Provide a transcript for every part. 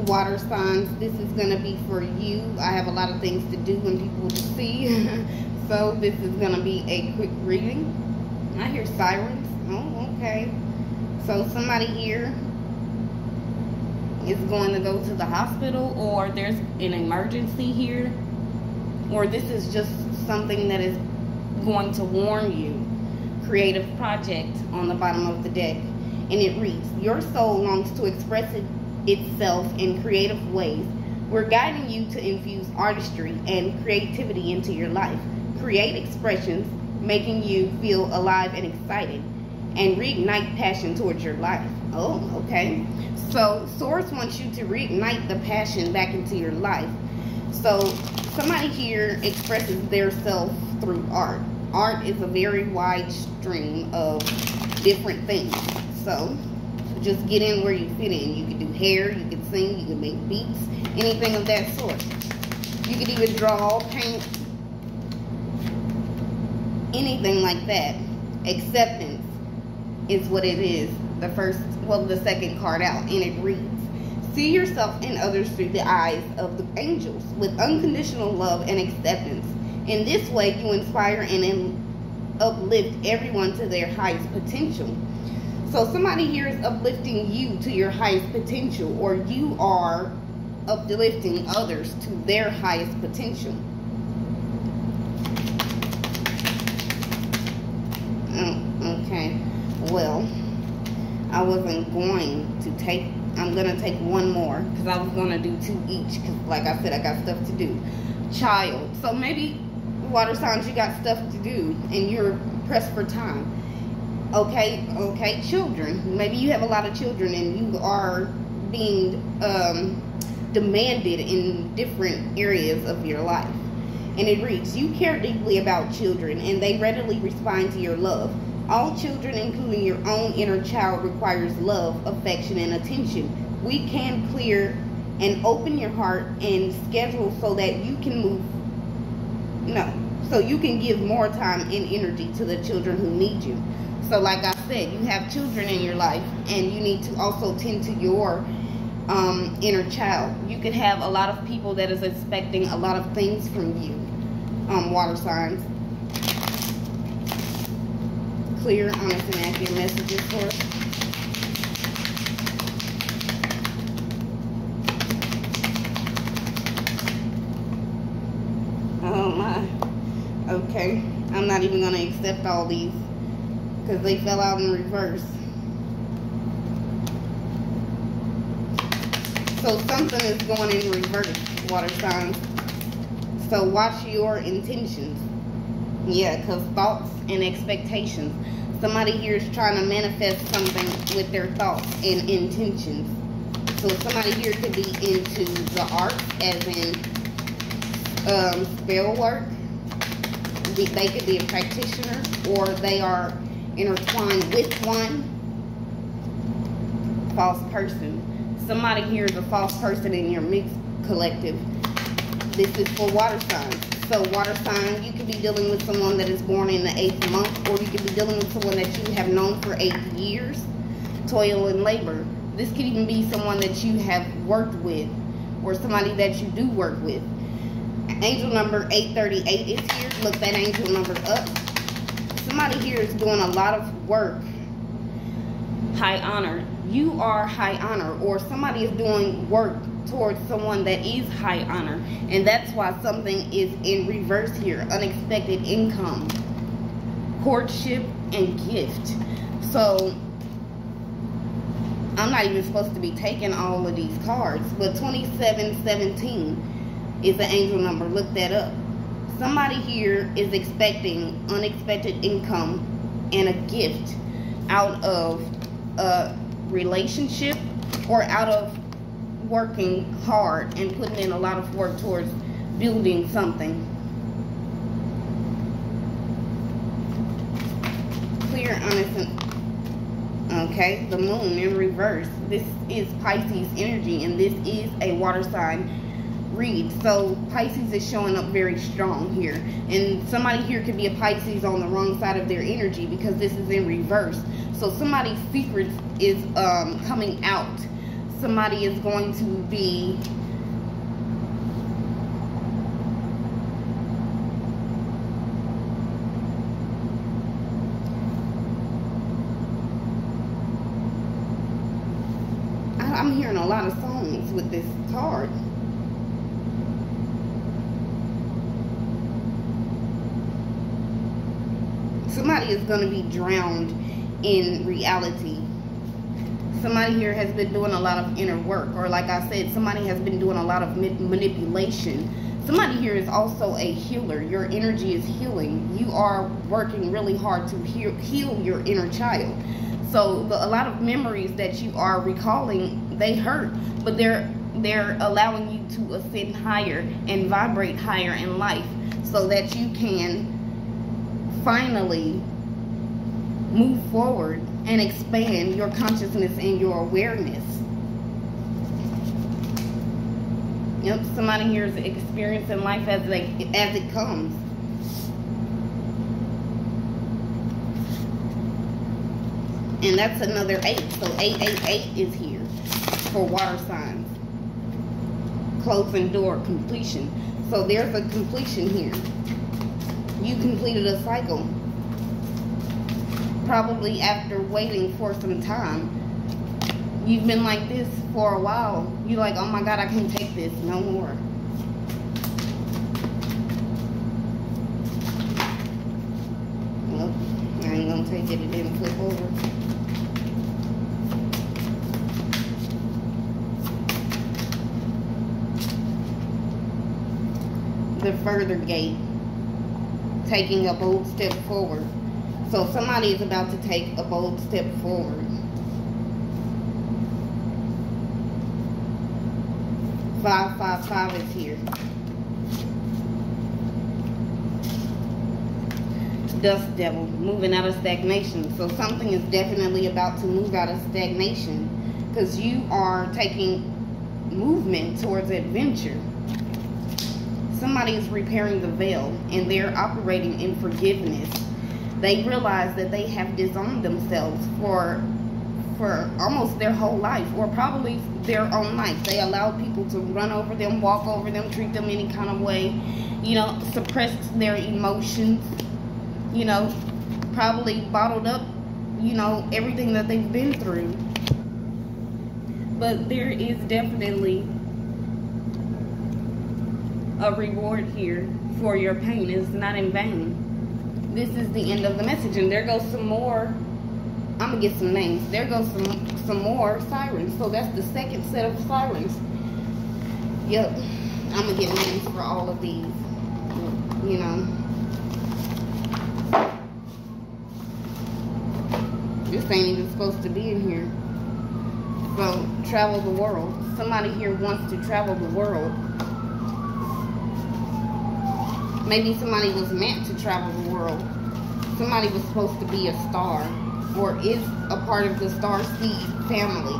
water signs. This is going to be for you. I have a lot of things to do and people to see. So this is going to be a quick reading. I hear sirens. Oh okay. So somebody here is going to go to the hospital or there's an emergency here or this is just something that is going to warn you. Creative project on the bottom of the deck. And it reads your soul longs to express it itself in creative ways. We're guiding you to infuse artistry and creativity into your life. Create expressions, making you feel alive and excited, and reignite passion towards your life. Oh, okay. So, Source wants you to reignite the passion back into your life. So, somebody here expresses their self through art. Art is a very wide stream of different things. So, just get in where you fit in. You can do hair, you can sing, you can make beats, anything of that sort. You could even draw, paint, anything like that. Acceptance is what it is. The first, well, the second card out, and it reads, See yourself and others through the eyes of the angels with unconditional love and acceptance. In this way, you inspire and uplift everyone to their highest potential. So somebody here is uplifting you to your highest potential or you are uplifting others to their highest potential. Oh, okay. Well, I wasn't going to take, I'm going to take one more because I was going to do two each because like I said, I got stuff to do. Child. So maybe water signs, you got stuff to do and you're pressed for time okay okay children. Maybe you have a lot of children and you are being um, demanded in different areas of your life. And it reads you care deeply about children and they readily respond to your love. All children including your own inner child requires love affection and attention. We can clear and open your heart and schedule so that you can move no so you can give more time and energy to the children who need you so like I said, you have children in your life and you need to also tend to your um, inner child. You could have a lot of people that is expecting a lot of things from you, um, water signs. Clear, honest, and accurate messages for us. Oh my. Okay. I'm not even going to accept all these because they fell out in reverse. So something is going in reverse, water signs. So watch your intentions. Yeah, because thoughts and expectations. Somebody here is trying to manifest something with their thoughts and intentions. So somebody here could be into the arts, as in um, spell work. They could be a practitioner, or they are intertwined with one false person. Somebody here is a false person in your mixed collective. This is for water signs. So water sign, you could be dealing with someone that is born in the eighth month, or you could be dealing with someone that you have known for eight years. Toil and labor. This could even be someone that you have worked with, or somebody that you do work with. Angel number 838 is here. Look that angel number up. Somebody here is doing a lot of work. High honor. You are high honor or somebody is doing work towards someone that is high honor. And that's why something is in reverse here. Unexpected income courtship and gift. So I'm not even supposed to be taking all of these cards but 2717 is the angel number look that up somebody here is expecting unexpected income and a gift out of a relationship or out of working hard and putting in a lot of work towards building something. Clear, honest, and okay, the moon in reverse. This is Pisces energy and this is a water sign read. So Pisces is showing up very strong here. And somebody here could be a Pisces on the wrong side of their energy because this is in reverse. So somebody's secrets is um, coming out. somebody is going to be I'm hearing a lot of songs with this card. Somebody is going to be drowned in reality. Somebody here has been doing a lot of inner work, or like I said, somebody has been doing a lot of manipulation. Somebody here is also a healer. Your energy is healing. You are working really hard to heal, your inner child. So the, a lot of memories that you are recalling, they hurt, but they're they're allowing you to ascend higher and vibrate higher in life so that you can finally move forward and expand your consciousness and your awareness. Yep, somebody here is experiencing life as they as it comes. And that's another eight. So 888 is here for water signs. Closing door completion. So there's a completion here. You completed a cycle. Probably after waiting for some time. You've been like this for a while. You're like, oh my God, I can't take this no more. Well, I ain't gonna take it. Didn't flip over. the further gate, taking a bold step forward. So somebody is about to take a bold step forward. Five, five, five is here. Dust devil, moving out of stagnation. So something is definitely about to move out of stagnation because you are taking movement towards adventure somebody is repairing the veil and they're operating in forgiveness. They realize that they have disowned themselves for for almost their whole life or probably their own life. They allow people to run over them, walk over them, treat them any kind of way, you know, suppress their emotions, you know, probably bottled up, you know, everything that they've been through. But there is definitely a reward here for your pain. It's not in vain. This is the end of the message. And there goes some more. I'm going to get some names. There goes some, some more sirens. So that's the second set of sirens. Yep. I'm going to get names for all of these. You know. This ain't even supposed to be in here. So, travel the world. Somebody here wants to travel the world Maybe somebody was meant to travel the world. Somebody was supposed to be a star or is a part of the star seed family.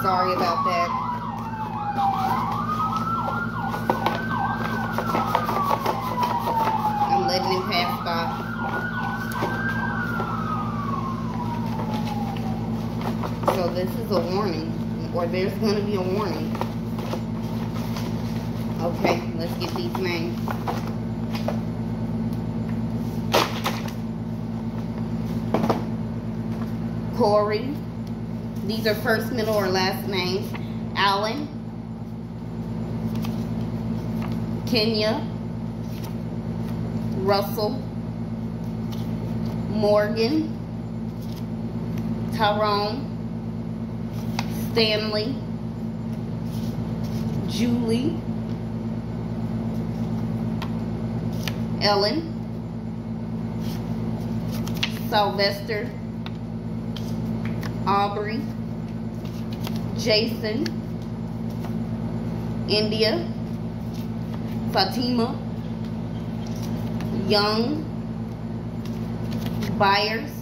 Sorry about that. I'm letting him pass by. So this is a warning, or there's going to be a warning. Okay, let's get these names. Corey. These are first, middle, or last names. Allen. Kenya. Russell. Morgan. Tyrone. Stanley, Julie, Ellen, Sylvester, Aubrey, Jason, India, Fatima, Young, Byers,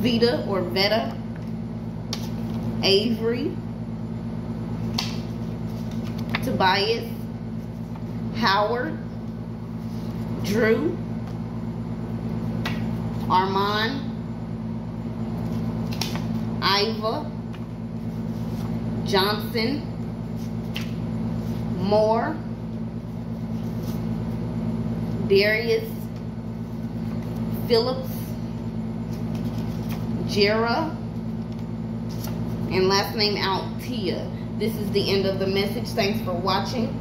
Vita or Veta, Avery, Tobias, Howard, Drew, Armand, Iva, Johnson, Moore, Darius, Phillips, Jera, and last name out Tia. This is the end of the message. Thanks for watching.